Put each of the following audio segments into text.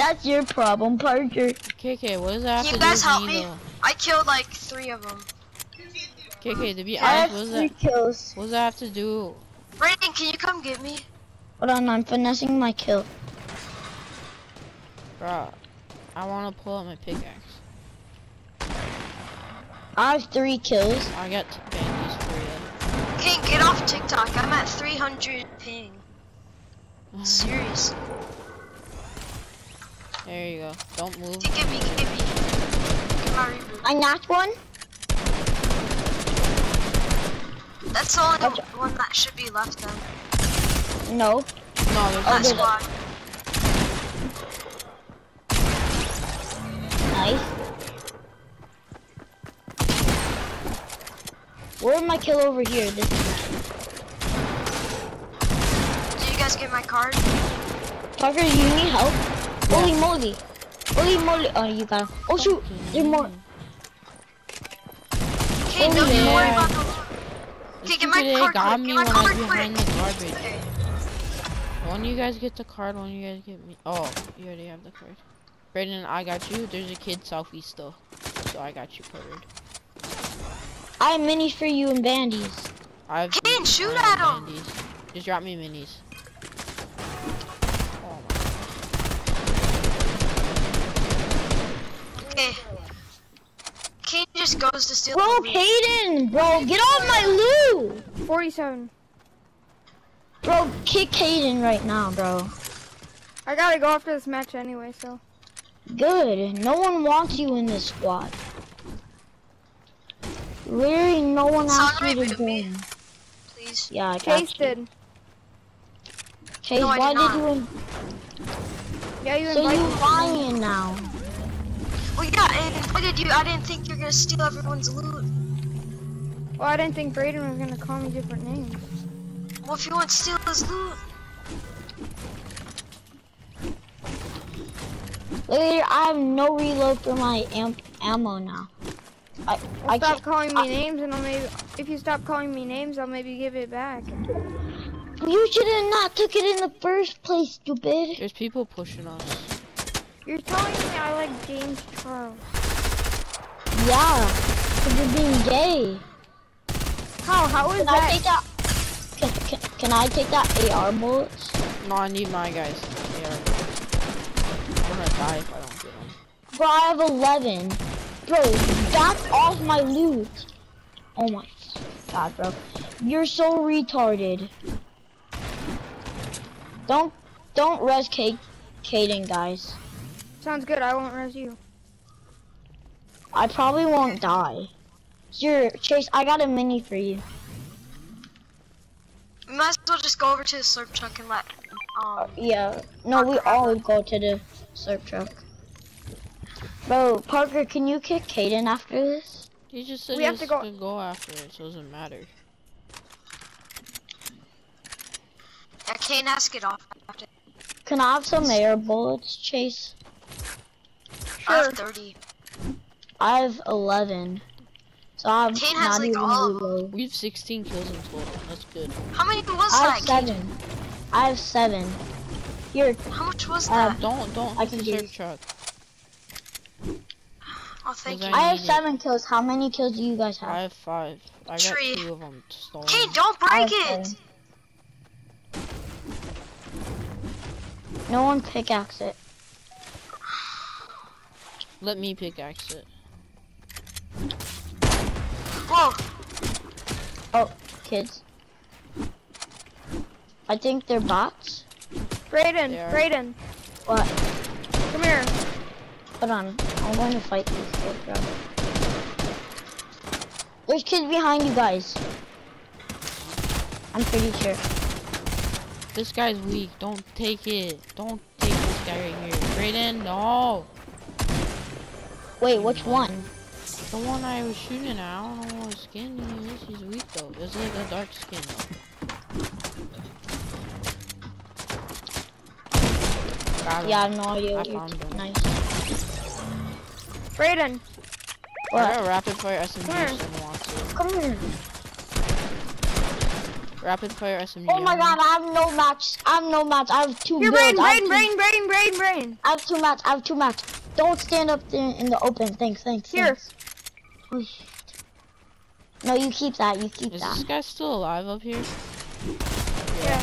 That's your problem, Parker. KK, what does that have Can to you guys help me, me? though? I killed like three of them. KK, to be I honest, have what does that, kills. what does that have to do? Brandon, can you come get me? Hold on, I'm finessing my kill. Bro, I want to pull out my pickaxe. I have three kills. I got t- bandies for you. Kane, get off TikTok. I'm at 300 ping. Serious. There you go. Don't move. Give me, give me. Give my reboot. I knocked one. That's the only one that should be left then. No. No, there's Oh, That there's- squad. Nice. Where's my kill over here? This Did you guys get my card? Parker, you need help? Holy moly. Holy moly. Oh, you got him. Oh, shoot. There's more. Kane, Oh, don't you worry about the This Okay, get my card got me get when I was behind the garbage. Okay. When you guys get the card, when you guys get me. Oh, you already have the card. Brandon, I got you. There's a kid southeast though. So I got you covered. I have minis for you and bandies. I have Kane, shoot I have at 'em. bandies. Just drop me minis. Oh my Okay. Kane just goes to steal Bro, the loot. Caden, bro, get off my loot. 47. Bro, kick Caden right now, bro. I gotta go after this match anyway, so. Good. No one wants you in this squad. Literally, no one asked Someone you to reboot me. join. Please. Yeah, I got Chase you. did. Chase, No, I why did did, you? In- Yeah, you so invited you me. lying now? Well, yeah, I invited you. I didn't think you're gonna steal everyone's loot. Well, I didn't think Brayden was gonna call me different names. Well, if you want to steal his loot, Literally, I have no reload for my amp ammo now. I Well, I stop can't. calling me I- names, and I'll maybe. If you stop calling me names, I'll maybe give it back. You should have not took it in the first place, stupid. There's people pushing us. You're telling me I like James Charles. Yeah, because you're being gay. How? How is Can I that? take that? Can, can, can I take that AR bullets? No, I need my guys. They are. I'm gonna die if I don't get them. Bro, I have 11. Bro, that's off my loot. Oh my god, bro. You're so retarded. Don't, don't res Kate, Kaden, guys. Sounds good. I won't res you. I probably won't die. Here, Chase, I got a mini for you. we might as well just go over to the slurp truck and let. Um, Yeah, no, we all go to the slurp truck. Bro, Parker, can you kick Kaden after this? He just said We have to he's go- gonna go after it, so it doesn't matter. yeah, Kane has to get off. after- Can I have some air bullets, Chase? I have 30. I have 11. So I have Kane has, not like, even all of We have 16 kills in total. That's good. How many was I that? have Kane? seven. I have seven. Here, How much was Uh, that? Don't don't I can the do surf it. truck. oh, thank you. I I have need it. seven kills. How many kills do you guys have? I have? have five. I got Tree. two of them stolen. Kane, don't break it. seven. No one pickaxe it. Let me pickaxe it. Whoa. Oh, kids. I think they're bots. Brayden, They. Brayden, What? come here. Hold on. I'm going to fight these kids, bro. There's kids behind you guys. I'm pretty sure. This guy's weak. Don't take it. Don't take this guy right here. Brayden, no. Wait, which one? The one I was shooting at, I don't know what skin he is. He's weak though. It's like a dark skin though. Yeah, no idea I you're found them. Nice. Brayden, I got a rapid fire SMG Where? if someone wants it. Come here. Rapid fire SMG. Oh my god, I have no match. I have no match. I have two Here, builds. Braden, I have Braden, two- Braden, Braden, Braden, Braden. I have two match. I have two match. Don't stand up there in the open. Thanks, thanks. Here. thanks. Oh. No, you keep that. You keep Is that. this guy still alive up here? Yeah.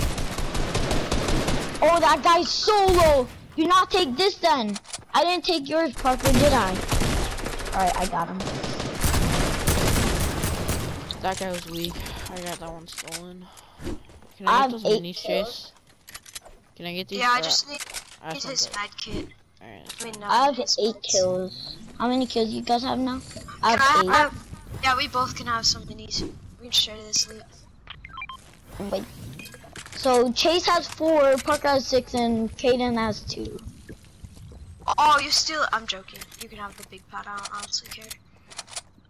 Oh, that guy's solo. Do not take this then. I didn't take yours, Parker, did I? Alright, I got him. That guy was weak. I got that one stolen. Can I I have get those eight minis, kills. Chase? Can I get these? Yeah, I just need, I need have his something. Med kit. Alright. I mean, no, I have eight meds. kills. How many kills you guys have now? I Can I have eight. have, yeah, we both can have some minis. We can share this loot. Wait. So Chase has four, Parker has six, and Caden has two. Oh, you still? I'm joking. You can have the big pot. I don't honestly care.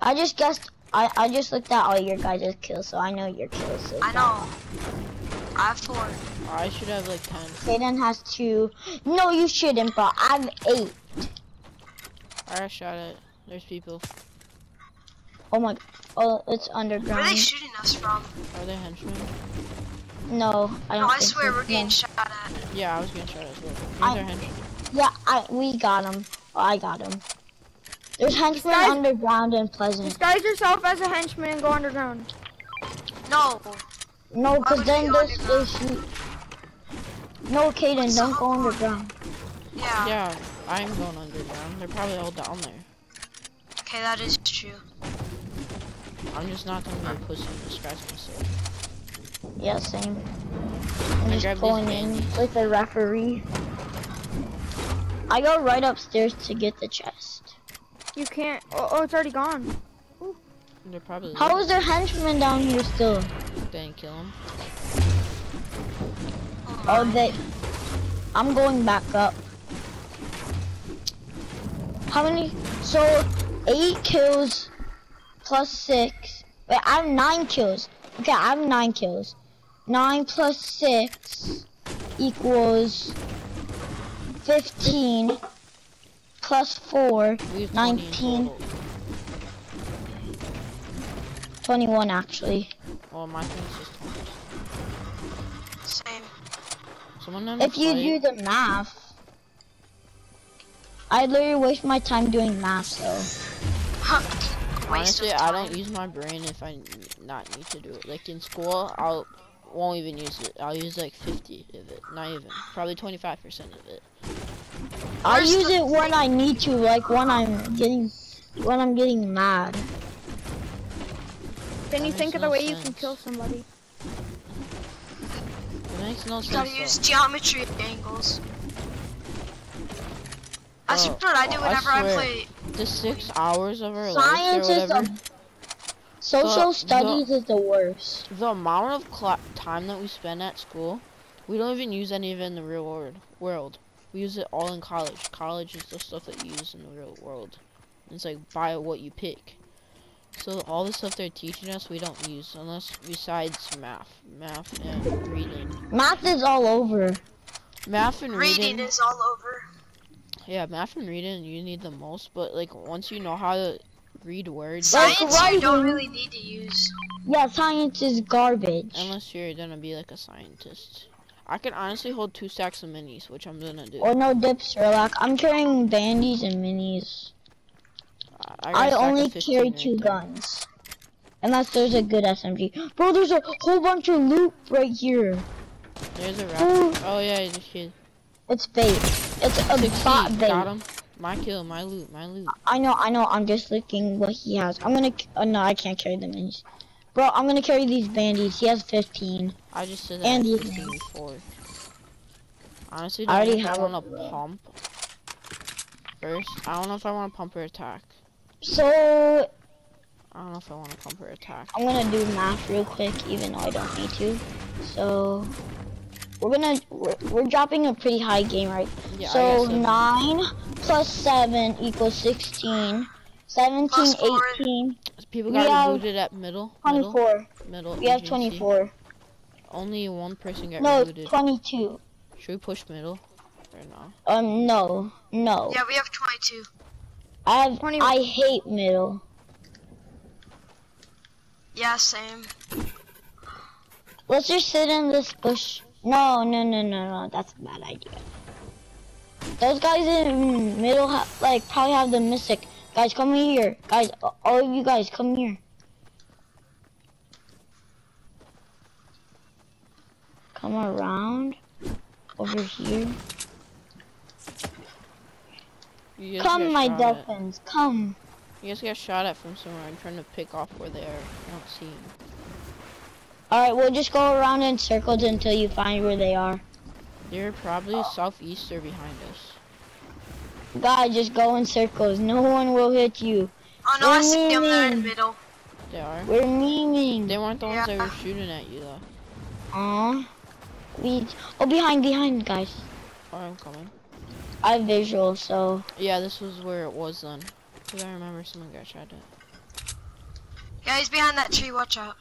I just guessed. I I just looked at all your guys' kills, so I know your kills. So I know. I have four. I should have like 10. Caden has two. No, you shouldn't, but I'm eight. Alright, shot it. There's people. Oh my. Oh, it's underground. Where are underground. they shooting us from? Are they henchmen? No, I don't. No, I think swear so. we're getting No. shot at. Yeah, I was getting shot as well. These I- are henchmen. Yeah, I we got him. Oh, I got him. There's henchmen guys- underground and Pleasant. Disguise yourself as a henchman and go underground. No. No, cause then we those underground? they shoot. No, Caden, don't go underground. Yeah. Yeah, I'm going underground. They're probably all down there. Okay, that is true. I'm just not gonna be a pussy and disguise myself. Yeah, same. I I'm grab just these going in bandies. with the referee. I go right upstairs to get the chest. You can't. Oh, oh it's already gone. They're probably. How is there henchmen down here still? Didn't kill him. Oh, they. I'm going back up. How many? So, eight kills plus six. Wait, I have nine kills. Okay, I have nine kills. Nine plus six equals fifteen. Plus four, We have 20 in 19. 21 actually. Well, my thing's just 20. Same. Someone If you do the math, I literally waste my time doing math though. Waste Honestly, I don't use my brain if I not need to do it. Like in school, I'll won't even use it. I'll use like 50 of it, not even. Probably 25% of it. I use it when I need to, like when I'm getting when I'm getting mad. Then you think makes of the no way you can kill somebody. It makes no You gotta use geometry angles. That's Bro, what I do Oh, I whenever I, play. The six hours of our life Science or is whatever. the social The- studies is the worst. the amount of cla time that we spend at school, we don't even use any of it in the real world. World, we use it all in college. College is the stuff that you use in the real world. It's like buy what you pick. So all the stuff they're teaching us, we don't use unless besides math, math and reading. Math is all over. Math and Reading reading, is all over. yeah, math and reading you need the most. But like once you know how to read words, Like Science you don't really need to use. Yeah, science is garbage. unless you're gonna be like a scientist. I can honestly hold two stacks of minis, which I'm gonna do. Or no dip Sherlock. I'm carrying bandies and minis. I, I a only carry two guns. Unless there's a good SMG. Bro, there's a whole bunch of loot right here. There's a rabbit. Oh yeah, this kid. It's fake. It's a 60, bot bait. got him. My kill, my loot, my loot. I know, I know. I'm just looking what he has. I'm gonna. Uh, no, I can't carry the minis. Bro, I'm gonna carry these bandies. He has 15. I just said that And I you- had 15 before. Honestly, I already don't know if have I a- pump first. I don't know if I want to pump or attack. So I don't know if I want to come for attack. I'm gonna do math real quick, even though I don't need to. So we're gonna we're, we're dropping a pretty high game, right? Yeah, so so. nine plus seven equals 16. 17, Plus 18, People we got have rebooted at middle. Middle. 24. Middle. We have 24. Only one person got No, rebooted. 22. Should we push middle? Or no? Um, no, no. Yeah, we have 22. I have, 20 I hate middle. Yeah, same. Let's just sit in this bush. No, no, no, no, no. That's a bad idea. Those guys in middle, like, probably have the mystic. Guys, come here. Guys, all of you guys, come here. Come around over here. You guys Come, my shot at. dolphins. Come. You guys got shot at from somewhere. I'm trying to pick off where they are. I don't see them. All right, we'll just go around in circles until you find where they are. They're probably southeast or behind us. Guys, just go in circles. No one will hit you. Oh no, I see them there in the middle. They are. We're memeing. They weren't the ones that were shooting at you though. Aw. We. Oh, behind, behind, guys. Oh, I'm coming. I have visual, so. Yeah, this was where it was then. Cause I remember someone got shot at. Yeah, he's behind that tree. Watch out.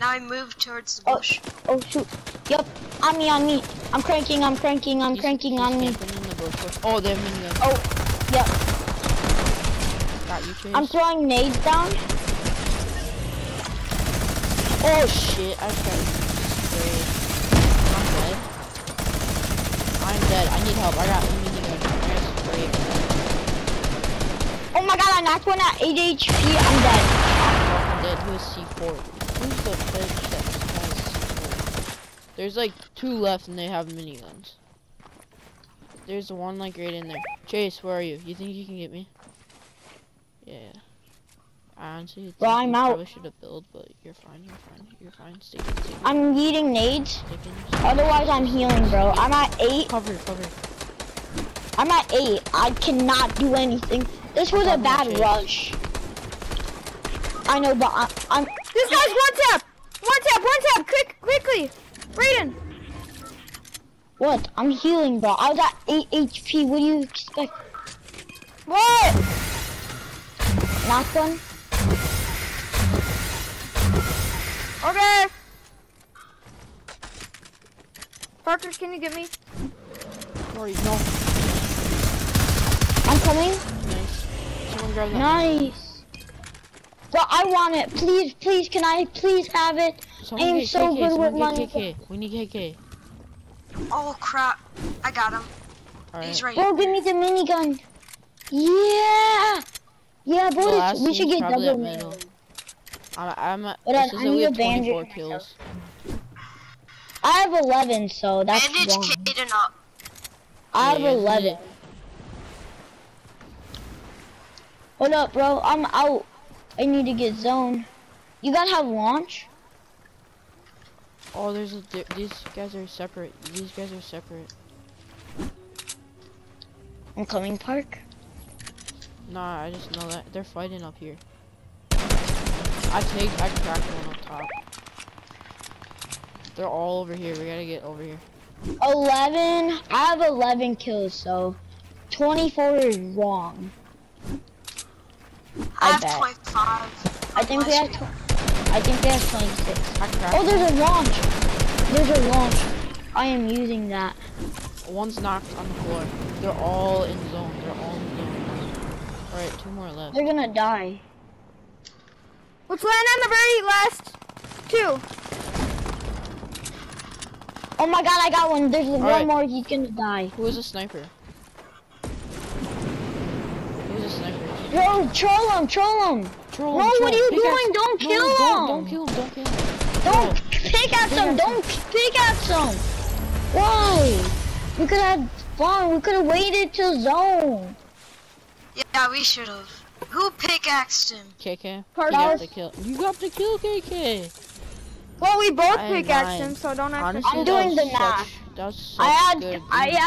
Now I move towards the Oh. bush. Oh shoot. Yup. On me, on me. I'm cranking, I'm cranking, I'm He's- cranking he's on me. camping in the bush. Oh, they have minigun. Oh, yep. Got you, Chase. I'm throwing nades down. oh shit! I tried sprayed. I'm dead. I'm dead. I need help. I got Oh my god, I knocked one at 8 HP. I'm dead. I'm dead. Who is C4? Who's the bitch that has C4? There's like two left and they have miniguns. There's one like right in there. Chase, where are you? You think you can get me? Yeah. I honestly Bro, I'm out. probably should have built, but you're fine, you're fine, you're fine. Stick it, I'm eating nades. Otherwise, I'm healing, bro. I'm at 8. Cover, cover. I'm at 8. I cannot do anything. This was a bad Chase. rush. I know, but I, I'm. This guy's one tap! One tap, one tap! Quick, quickly! Brayden! What? I'm healing, bro. I was at 8 HP. What do you expect? What? One? Okay. Parker, can you get me? Sorry, no. I'm coming. Nice. Someone grab that. Nice. Bro, I want it. Please, please, can I please have it? Someone I am so KK, good someone with get money. KK. We need KK. Oh crap! I got him. Alright. He's right. Bro, give me the minigun. Yeah. Yeah, boys, last we should get probably double at middle. I'm, I'm at, But it I- says I need have a bandage 24 kills. myself. I have 11, so that's Bandage wrong. Caden up. I have Yeah, isn't 11. Hold up, bro. I'm out. I need to get zone. You gotta have launch? Oh, there's a, th- these guys are separate. These guys are separate. I'm coming, Park. Nah, I just know that they're fighting up here. I take, I cracked one up top. They're all over here. We gotta get over here. 11. I have 11 kills, so 24 is wrong. I, I have bet. 25. I think we have. I think we have 26. Oh, there's a launch. There's a launch. I am using that. One's knocked on the floor. They're all in zone. They're all in zone. All right, two more left. They're gonna die. Let's land on the very last two. Oh my god, I got one. There's one right. more. He's gonna die. Who is a sniper? Who's a sniper? Bro, troll him, troll him. Troll No, him, what are you troll. doing? Don't No, kill don't, him. Don't kill him. Don't kill him. Don't pickaxe him. Don't pickaxe him. Why? We could have fun. We could have waited till zone. Yeah, we should have. Who pickaxed him? KK. Part you got of- the kill. You got the kill, KK. Well, we both I am pickaxed him, so don't act Honestly, I'm doing the such- math. That was I had, good I gameplay. had